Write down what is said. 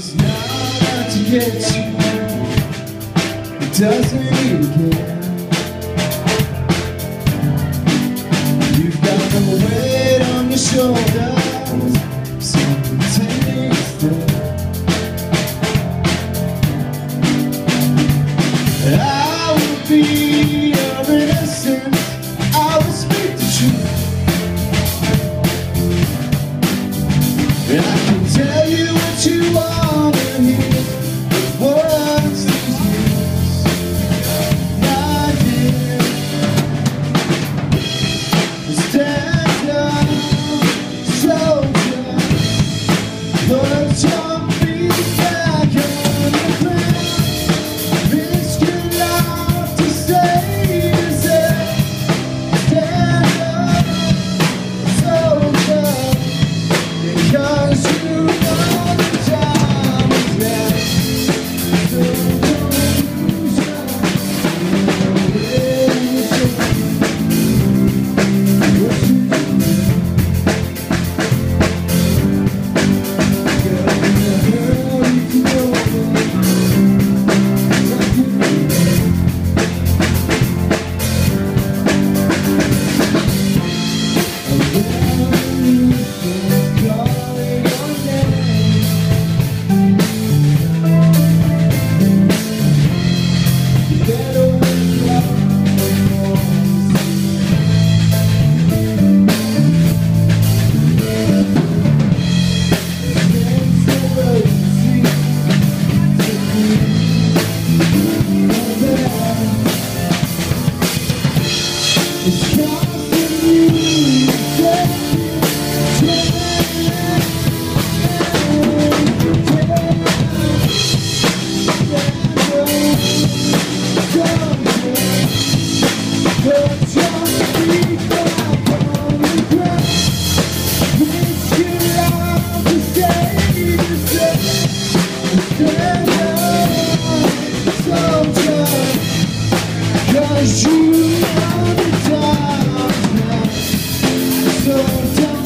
Cause not that to get you, it doesn't even care. You've got no weight on your shoulders, so pretend it's there. I will be. you. As you are the darkness, so dark.